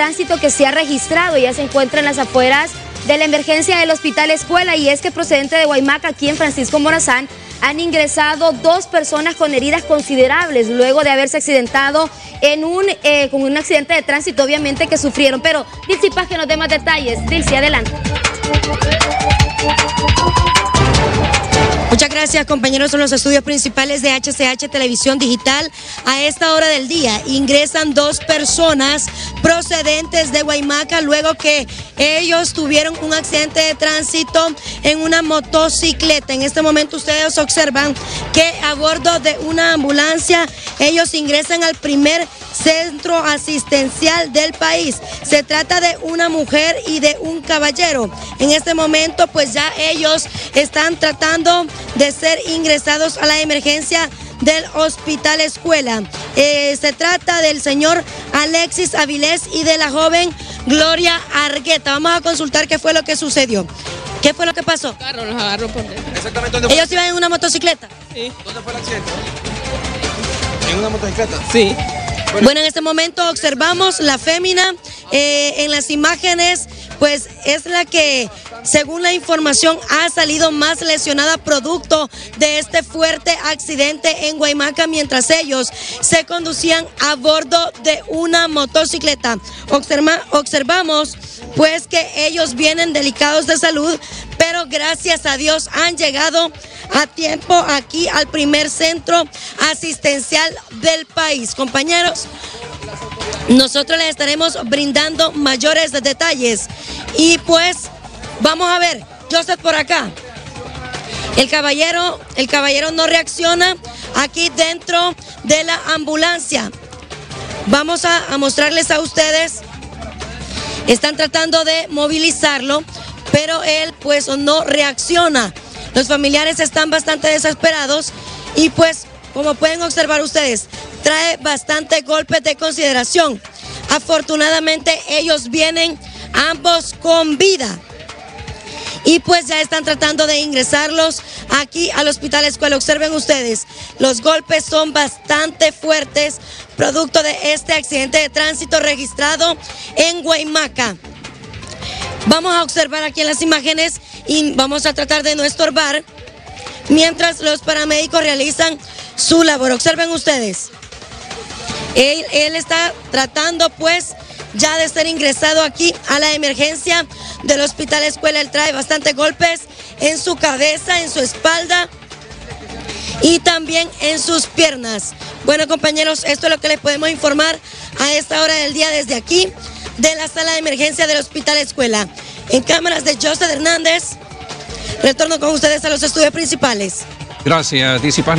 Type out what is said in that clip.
tránsito que se ha registrado. Ya se encuentra en las afueras de la emergencia del Hospital Escuela y es que procedente de Guaymaca, aquí en Francisco Morazán, han ingresado dos personas con heridas considerables luego de haberse accidentado en un, eh, con un accidente de tránsito, obviamente, que sufrieron. Pero, Dilcy Paz, que nos dé más detalles. Dilcy, adelante. Muchas gracias compañeros en los estudios principales de HCH Televisión Digital. A esta hora del día ingresan dos personas procedentes de Guaymaca luego que ellos tuvieron un accidente de tránsito en una motocicleta. En este momento ustedes observan que a bordo de una ambulancia ellos ingresan al primer centro asistencial del país. Se trata de una mujer y de un caballero. En este momento pues ya ellos están tratando de ser ingresados a la emergencia del Hospital Escuela. Eh, se trata del señor Alexis Avilés y de la joven Gloria Argueta. Vamos a consultar qué fue lo que sucedió. ¿Qué fue lo que pasó? Carro nos agarró por dentro. Exactamente dónde fue. Ellos iban en una motocicleta. Sí. ¿Dónde fue el accidente? ¿En una motocicleta? Sí. Bueno, en este momento observamos la fémina eh, en las imágenes, pues es la que, según la información, ha salido más lesionada producto de este fuerte accidente en Guaymaca mientras ellos se conducían a bordo de una motocicleta. Observa- observamos pues que ellos vienen delicados de salud, pero gracias a Dios han llegado a tiempo aquí al primer centro asistencial del país. Compañeros, nosotros les estaremos brindando mayores detalles. Y pues, vamos a ver, Joseph por acá. El caballero, el caballero no reacciona aquí dentro de la ambulancia. Vamos a, a mostrarles a ustedes. Están tratando de movilizarlo, pero él pues no reacciona. Los familiares están bastante desesperados y pues, como pueden observar ustedes, trae bastante golpes de consideración. Afortunadamente ellos vienen ambos con vida. Y pues ya están tratando de ingresarlos aquí al Hospital Escuela. Observen ustedes, los golpes son bastante fuertes, producto de este accidente de tránsito registrado en Guaymaca. Vamos a observar aquí en las imágenes y vamos a tratar de no estorbar mientras los paramédicos realizan su labor. Observen ustedes. Él, está tratando pues ya de ser ingresado aquí a la emergencia del hospital escuela. Él trae bastantes golpes en su cabeza, en su espalda y también en sus piernas. Bueno compañeros, esto es lo que les podemos informar a esta hora del día desde aquí, de la sala de emergencia del hospital escuela. En cámaras de José Hernández, retorno con ustedes a los estudios principales. Gracias, Disipas.